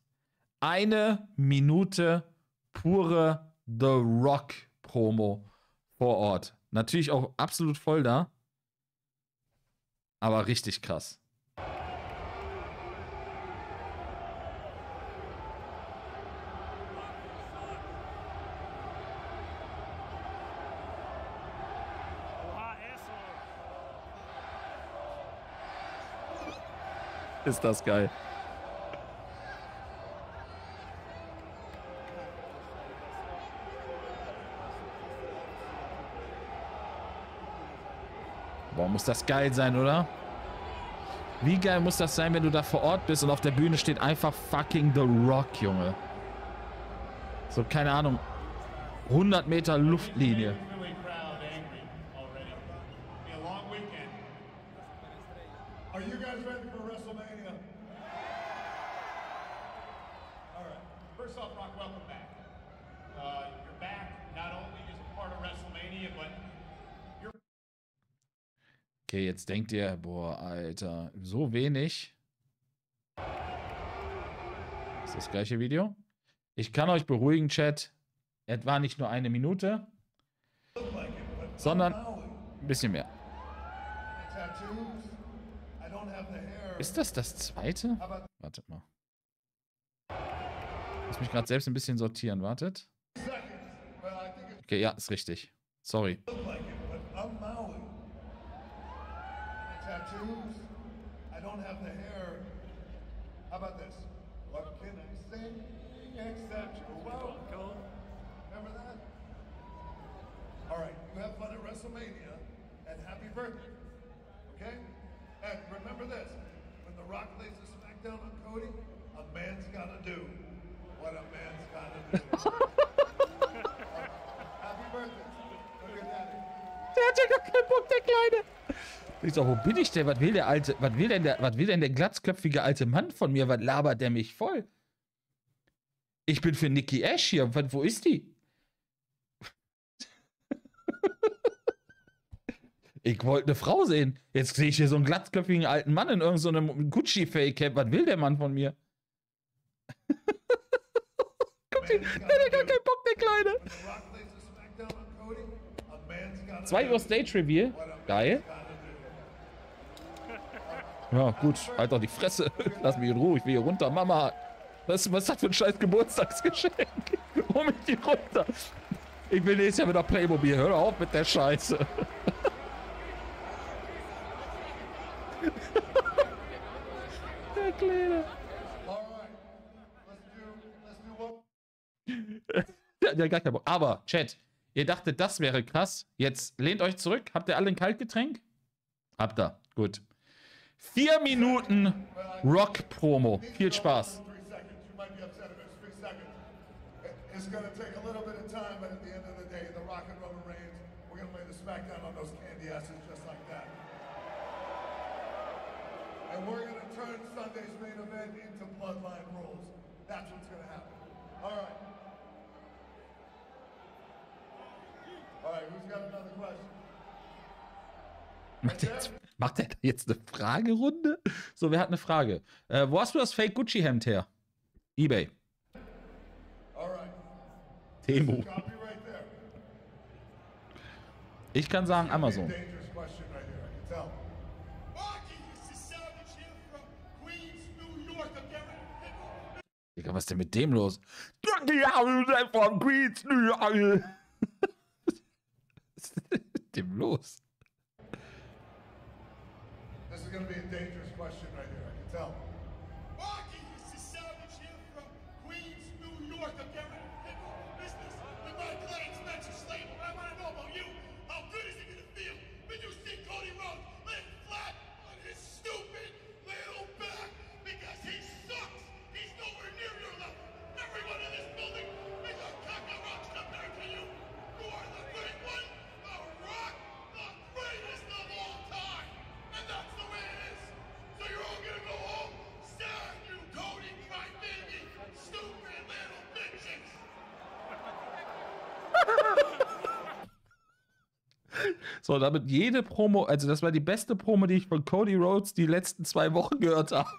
eine Minute pure The Rock Promo vor Ort. Natürlich auch absolut voll da. Aber richtig krass. Ist das geil. Boah, muss das geil sein, oder? Wie geil muss das sein, wenn du da vor Ort bist und auf der Bühne steht einfach fucking The Rock, Junge. So, keine Ahnung. 100 Meter Luftlinie. Are you guys ready for WrestleMania? All right. First off, Rock, welcome back. Uh, you're back not only as a part of WrestleMania, but you're Okay, jetzt denkt ihr, boah, Alter, so wenig. Ist das gleiche Video? Ich kann euch beruhigen, Chat. Es war nicht nur eine Minute, sondern ein bisschen mehr. Ist das das zweite? Wartet mal. Ich muss mich gerade selbst ein bisschen sortieren. Wartet. Okay, ja, ist richtig. Sorry. Tattoos. I don't have the hair. How about this? What can I say except you're welcome? Remember that? All right, you have fun at WrestleMania and happy birthday. Okay? And remember this when The Rock lays a smackdown on Cody, a man's gotta do what a man's gotta do. happy birthday. Look at that. Der hat ja gar keinen Bock, der Kleine. Ich sag, wo bin ich denn? Was will der alte, was will denn der, was will denn der glatzköpfige alte Mann von mir? Was labert der mich voll? Ich bin für Nikki Ash hier. Was, wo ist die? Ich wollte eine Frau sehen. Jetzt sehe ich hier so einen glatzköpfigen alten Mann in irgendeinem so Gucci-Fake-Cap. Was will der Mann von mir? Guck dir, der hat gar keinen Bock, der Kleine. When The Rock lays a smackdown on Cody, a man's gotta 2 Uhr Stage Reveal. Geil. Ja, gut. Halt doch die Fresse. Lass mich in Ruhe. Ich will hier runter. Mama. Was, was ist das für ein scheiß Geburtstagsgeschenk? Hol mich hier runter. Ich will nächstes Jahr wieder Playmobil. Hör auf mit der Scheiße. der Kleine. Ja gar keinen Bock. Aber, Chat, ihr dachtet, das wäre krass. Jetzt lehnt euch zurück. Habt ihr alle ein Kaltgetränk? Habt ihr. Gut. Vier Minuten Rock-Promo. Viel Spaß. It's It's gonna take a little bit of time, but at the end of the day, the Rock and Reigns, we're lay the smackdown on those candy asses just like that. And we're turn Sunday's main event into bloodline rules. That's what's gonna happen. All right. right, who's got another question? Macht er er jetzt eine Fragerunde? So, wer hat eine Frage? Äh, wo hast du das Fake Gucci-Hemd her? Ebay. All right. Temu. Copy right there. Ich kann sagen Amazon. Digga, was ist denn mit dem los? Was ist denn mit dem los? This is going to be a dangerous question right here, I can tell. So, damit jede Promo, also das war die beste Promo, die ich von Cody Rhodes die letzten zwei Wochen gehört habe.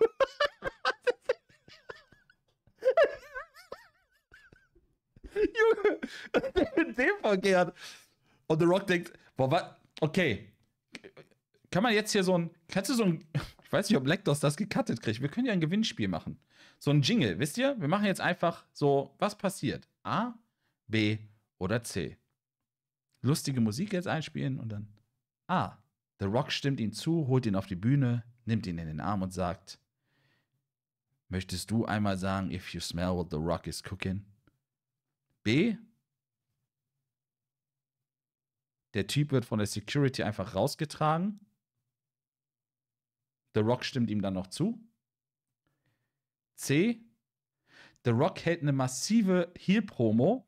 Junge, mit dem verkehrt. Und The Rock denkt, boah, was? Okay. Kann man jetzt hier so ein, kannst du so ein, ich weiß nicht, ob Lectos das gecuttet kriegt. Wir können ja ein Gewinnspiel machen. So ein Jingle, wisst ihr? Wir machen jetzt einfach so, was passiert? A, B oder C lustige Musik jetzt einspielen und dann, ah, The Rock stimmt ihm zu, holt ihn auf die Bühne, nimmt ihn in den Arm und sagt, möchtest du einmal sagen, if you smell what The Rock is cooking? B, der Typ wird von der Security einfach rausgetragen. The Rock stimmt ihm dann noch zu. C, The Rock hält eine massive Heel-Promo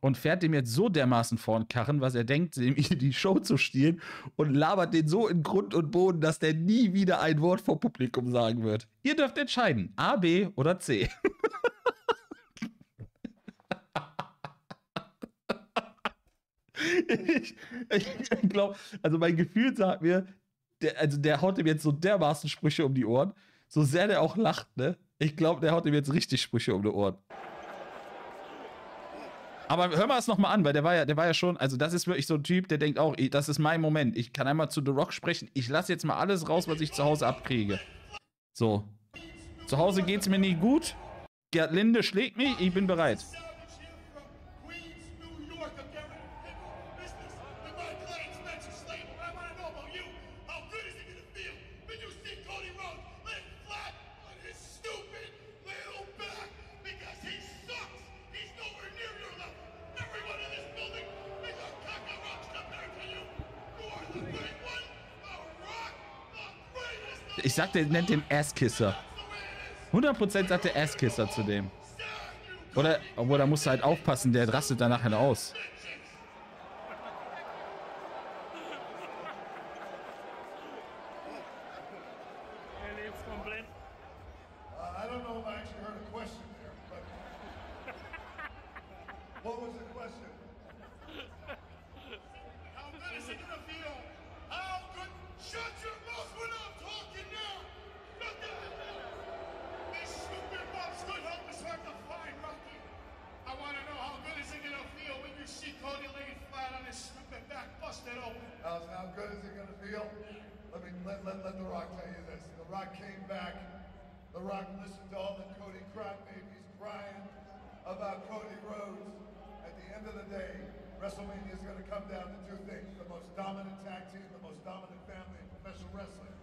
und fährt dem jetzt so dermaßen vor den Karren, was er denkt, ihm die Show zu stehlen und labert den so in Grund und Boden, dass der nie wieder ein Wort vor Publikum sagen wird. Ihr dürft entscheiden, A, B oder C. ich ich glaube, also mein Gefühl sagt mir, der, also der haut ihm jetzt so dermaßen Sprüche um die Ohren, so sehr der auch lacht, ne? Ich glaube, der haut ihm jetzt richtig Sprüche um die Ohren. Aber hör mal es nochmal an, weil der war ja, der war ja schon, also das ist wirklich so ein Typ, der denkt auch, ey, das ist mein Moment. Ich kann einmal zu The Rock sprechen. Ich lasse jetzt mal alles raus, was ich zu Hause abkriege. So. Zu Hause geht's mir nie gut. Gerd Linde schlägt mich, ich bin bereit. Sag, der nennt den Asskisser. the way it is. 100% sagt der Asskisser zu dem. Oder, obwohl, da musst du halt aufpassen, der rastet danach halt aus. Good is it going to feel? Let me let, let, let The Rock tell you this. The Rock came back. The Rock listened to all the Cody crybabies crying about Cody Rhodes. At the end of the day, WrestleMania is going to come down to two things: the most dominant tag team, the most dominant family in professional wrestling,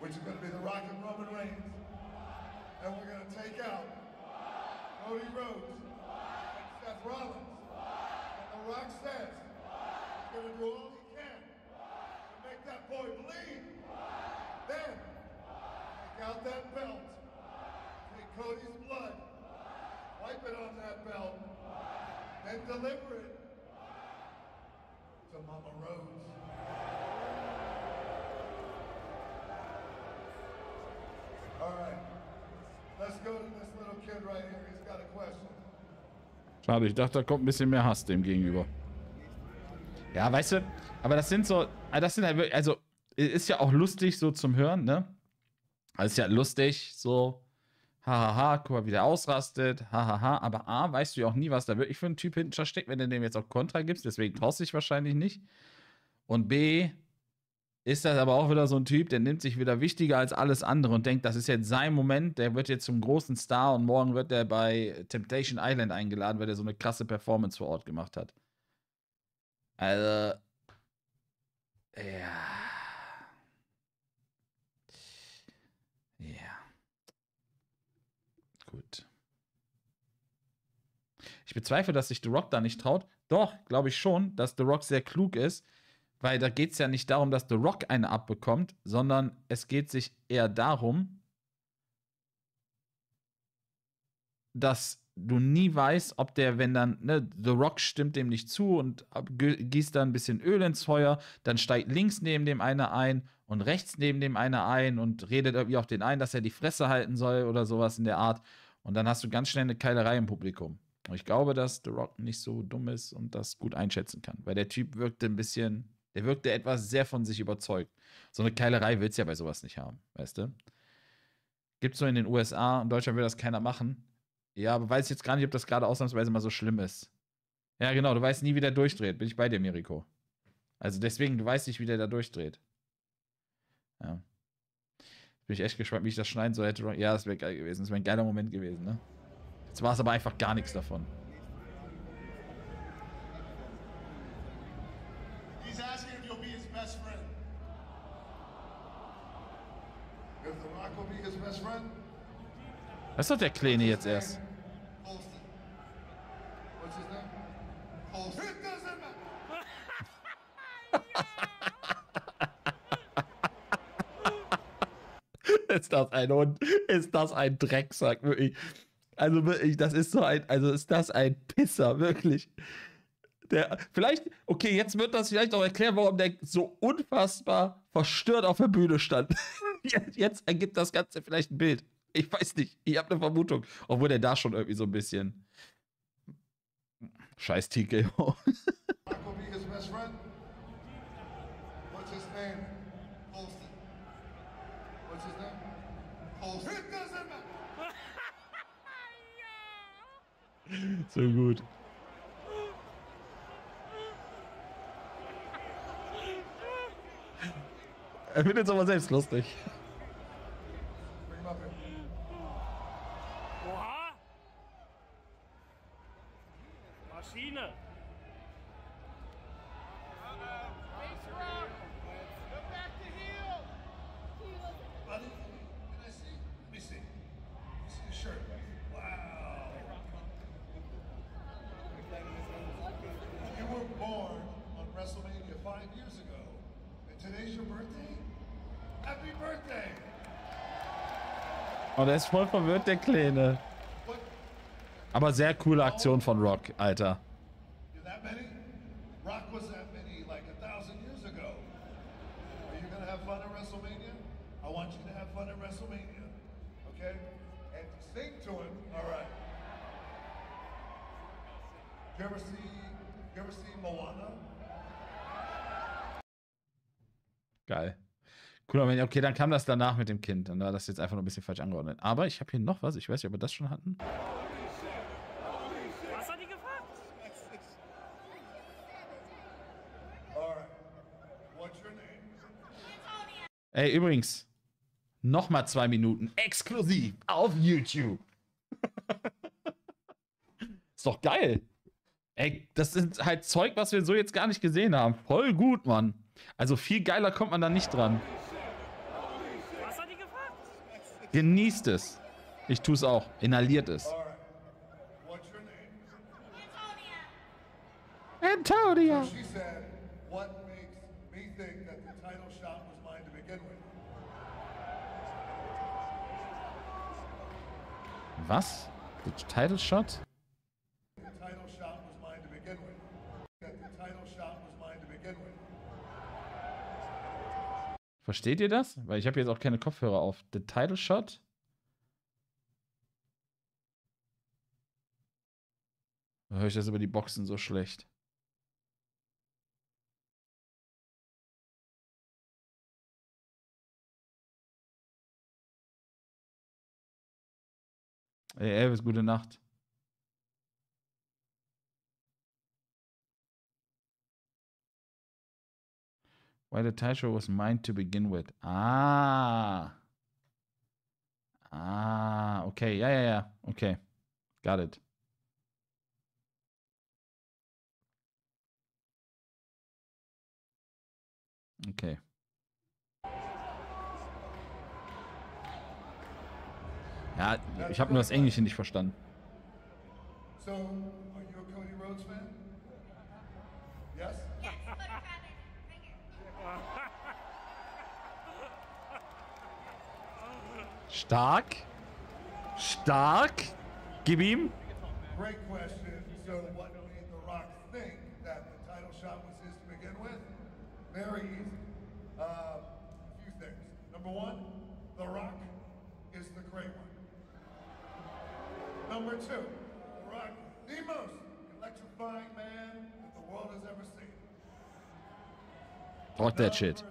which is going to be The Rock and Roman Reigns, and we're going to take out Cody Rhodes and Seth Rollins. And The Rock says going to do all he can to make that boy bleed. Then, take out that belt, take Cody's blood, wipe it on that belt, then deliver it to Mama Rose. All right, let's go to this little kid right here. He's got a question. Schade, ich dachte, da kommt ein bisschen mehr Hass dem gegenüber. Ja, weißt du, aber das sind so, ah, das sind halt, wirklich- also ist ja auch lustig so zum Hören, ne? Also ist ja lustig, so, hahaha, guck mal, wie der ausrastet, hahaha, aber A, weißt du ja auch nie, was da wirklich für ein Typ hinten steckt, wenn du dem jetzt auch Kontra gibst, deswegen traust du dich wahrscheinlich nicht. Und B, ist das aber auch wieder so ein Typ, der nimmt sich wieder wichtiger als alles andere und denkt, das ist jetzt sein Moment, der wird jetzt zum großen Star und morgen wird der bei Temptation Island eingeladen, weil er so eine krasse Performance vor Ort gemacht hat. Also, ja. Ja. Gut. Ich bezweifle, dass sich The Rock da nicht traut. Doch, glaube ich schon, dass The Rock sehr klug ist, weil da geht es ja nicht darum, dass The Rock eine abbekommt, sondern es geht sich eher darum, dass du nie weißt, ob der, wenn dann, ne, The Rock stimmt dem nicht zu und gießt da ein bisschen Öl ins Feuer, dann steigt links neben dem einer ein und rechts neben dem einer ein und redet irgendwie auf den ein, dass er die Fresse halten soll oder sowas in der Art. Und dann hast du ganz schnell eine Keilerei im Publikum. Und ich glaube, dass The Rock nicht so dumm ist und das gut einschätzen kann, weil der Typ wirkte ein bisschen, der wirkte etwas sehr von sich überzeugt. So eine Keilerei willst du ja bei sowas nicht haben, weißt du? Gibt's so in den USA, in Deutschland will das keiner machen. Ja, aber weiß ich jetzt gar nicht, ob das gerade ausnahmsweise mal so schlimm ist. Ja, genau, du weißt nie, wie der durchdreht. Bin ich bei dir, Miriko. Also deswegen, du weißt nicht, wie der da durchdreht. Ja. Bin ich echt gespannt, wie ich das schneiden soll. Hätte, ja, das wäre geil gewesen. Das wäre ein geiler Moment gewesen, ne? Jetzt war es aber einfach gar nichts davon. Was ist doch der Kleine jetzt erst? Colston. what's his name? Colston. It doesn't matter. Ist das ein Hund? Ist das ein Drecksack, wirklich? Also wirklich, das ist so ein, also ist das ein Pisser, wirklich. Der, vielleicht, okay, jetzt wird das vielleicht auch erklären, warum der so unfassbar verstört auf der Bühne stand. Jetzt, jetzt ergibt das Ganze vielleicht ein Bild. Ich weiß nicht, ich habe eine Vermutung. Obwohl der da schon irgendwie so ein bisschen. Scheiß TKO. Rock will be his best friend? What's his name? Colston. What's his name? Colston. It doesn't matter. so gut. Er findet es aber selbst lustig. Bring him up here. Oha! Maschine! Buddy, can I see? Let me see. Let me see your shirt. Wow. You were born on WrestleMania five years ago. And today's your birthday? Happy birthday! Und er ist voll verwirrt, der Kleine. Aber sehr coole Aktion von Rock, Alter. You're that many? Rock was that many like a thousand years ago. Are you gonna have fun at WrestleMania? I want you to have fun at WrestleMania. Okay? And sing to him. Alright. You ever see you ever see Moana? Geil. Cooler Moment. Okay, dann kam das danach mit dem Kind. Dann war das jetzt einfach nur ein bisschen falsch angeordnet. Aber ich habe hier noch was. Ich weiß nicht, ob wir das schon hatten. Was hat die gefragt? Ey, übrigens, nochmal zwei Minuten exklusiv auf YouTube. ist doch geil. Ey, das ist halt Zeug, was wir so jetzt gar nicht gesehen haben. Voll gut, Mann. Also viel geiler kommt man da nicht dran. Was hat die gefragt? Genießt es. Ich tue es auch. Inhaliert es. Antonia. She said, what makes me think that the title shot was mine to begin with? Was? The title shot? Versteht ihr das? Weil ich habe jetzt auch keine Kopfhörer auf. The Title Shot. Höre ich das über die Boxen so schlecht? Ey, Elvis, gute Nacht. Why the show was mine to begin with. Ah. Ah, okay. Ja, ja, ja. Okay. Got it. Okay. Ja, ich habe nur das Englische nicht verstanden. So, are you a Cody Rhodes fan? Yes? Stark. Stark. Gib ihm. Great question. So, what made The Rock think that the title shot was his to begin with? Very easy. Uh, a few things. Number one, The Rock is the great one. Number two, The Rock, the most electrifying man that the world has ever seen. Talk that shit.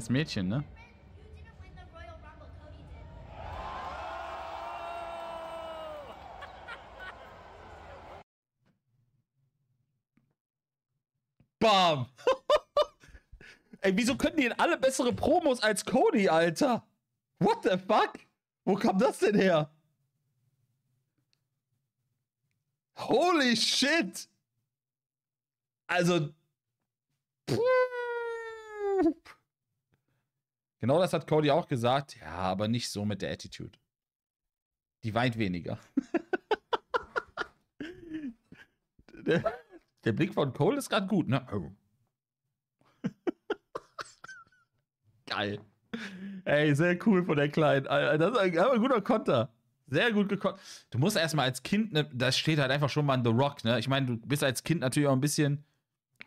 Kleines Mädchen, ne? Bam! Ey, wieso können die denn alle bessere Promos als Cody, Alter? What the fuck? Wo kam das denn her? Holy shit! Also. Puh. Genau das hat Cody auch gesagt. Ja, aber nicht so mit der Attitude. Die weint weniger. der, der Blick von Cole ist gerade gut, ne? Oh. Geil. Ey, sehr cool von der Kleinen. Alter, Das ist ein, ein guter Konter. Sehr gut gekonnt. Du musst erstmal als Kind, ne, das steht halt einfach schon mal an The Rock, ne? Ich meine, du bist als Kind natürlich auch ein bisschen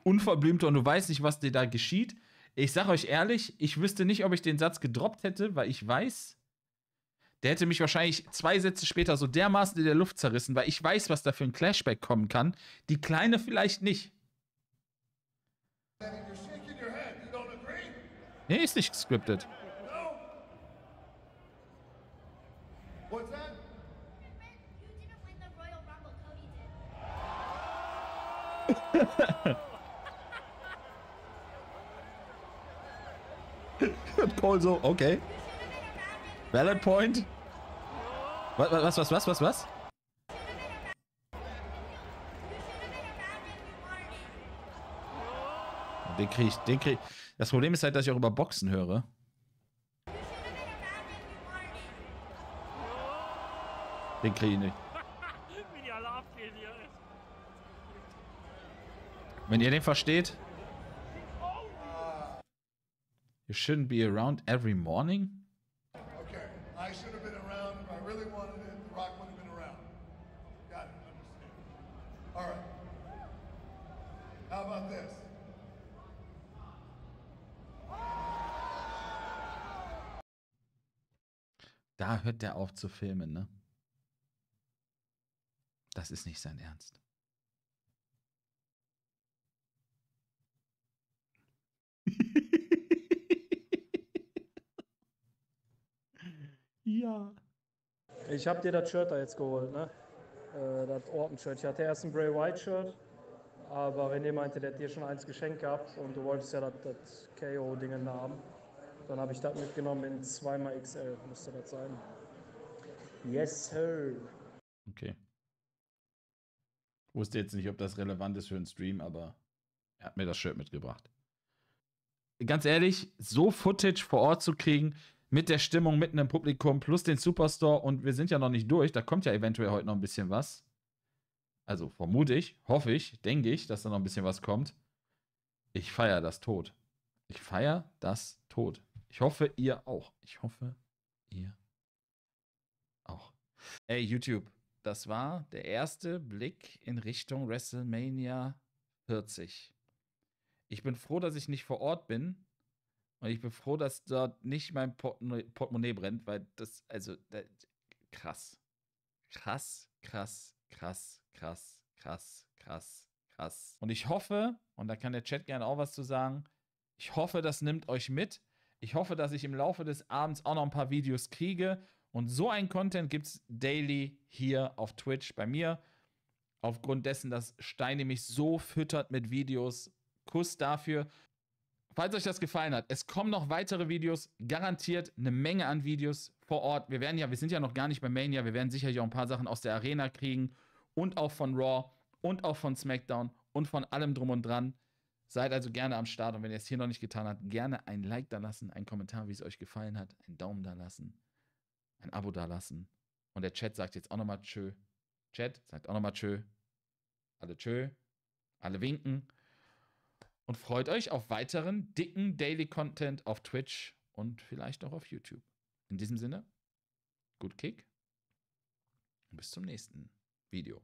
unverblümter und du weißt nicht, was dir da geschieht. Ich sag euch ehrlich, ich wüsste nicht, ob ich den Satz gedroppt hätte, weil ich weiß, der hätte mich wahrscheinlich zwei Sätze später so dermaßen in der Luft zerrissen, weil ich weiß, was da für ein Clashback kommen kann. Die Kleine vielleicht nicht. Nee, ist nicht gescriptet. No? What's that? Cole so, okay. Valid point. Was, was, was, was, was, was? Den krieg ich, den krieg Das Problem ist halt, dass ich auch über Boxen höre. Den krieg ich nicht. Wenn ihr den versteht. You shouldn't be around every morning? Okay, I should have been around. If I really wanted it, The Rock would have been around. Got it, understand. All right. How about this? Da hört der auf zu filmen, ne? Das ist nicht sein Ernst. Ja. Ich habe dir das Shirt da jetzt geholt, ne? Äh, das Orton-Shirt. Ich hatte erst ein Bray White-Shirt, aber René meinte, der hat dir schon eins geschenkt gehabt und du wolltest ja das, das KO-Ding da haben. Dann habe ich das mitgenommen in 2xL, müsste das sein. Yes, sir. Okay. Wusste jetzt nicht, ob das relevant ist für einen Stream, aber er hat mir das Shirt mitgebracht. Ganz ehrlich, so Footage vor Ort zu kriegen, mit der Stimmung mitten im Publikum, plus den Superstore und wir sind ja noch nicht durch, da kommt ja eventuell heute noch ein bisschen was. Also vermute ich, hoffe ich, denke ich, dass da noch ein bisschen was kommt. Ich feiere das tot. Ich feiere das tot. Ich hoffe, ihr auch. Ich hoffe, ihr auch. Ey, YouTube, das war der erste Blick in Richtung WrestleMania 40. Ich bin froh, dass ich nicht vor Ort bin Und ich bin froh, dass dort nicht mein Portemonnaie, brennt, weil das, also, da, krass. Krass, krass, krass, krass, krass, krass, krass. Und ich hoffe, und da kann der Chat gerne auch was zu sagen, ich hoffe, das nimmt euch mit. Ich hoffe, dass ich im Laufe des Abends auch noch ein paar Videos kriege. Und so ein Content gibt es daily hier auf Twitch bei mir. Aufgrund dessen, dass Steine mich so füttert mit Videos. Kuss dafür. Falls euch das gefallen hat, es kommen noch weitere Videos, garantiert eine Menge an Videos vor Ort. Wir werden ja, wir sind ja noch gar nicht bei Mania, wir werden sicherlich auch ein paar Sachen aus der Arena kriegen und auch von Raw und auch von SmackDown und von allem drum und dran. Seid also gerne am Start und wenn ihr es hier noch nicht getan habt, gerne ein Like da lassen, einen Kommentar, wie es euch gefallen hat, einen Daumen da lassen, ein Abo da lassen. Und der Chat sagt jetzt auch nochmal Tschö. Chat sagt auch nochmal Tschö. Alle Tschö. Alle winken und freut euch auf weiteren dicken Daily Content auf Twitch und vielleicht auch auf YouTube. In diesem Sinne, gut Kick und bis zum nächsten Video.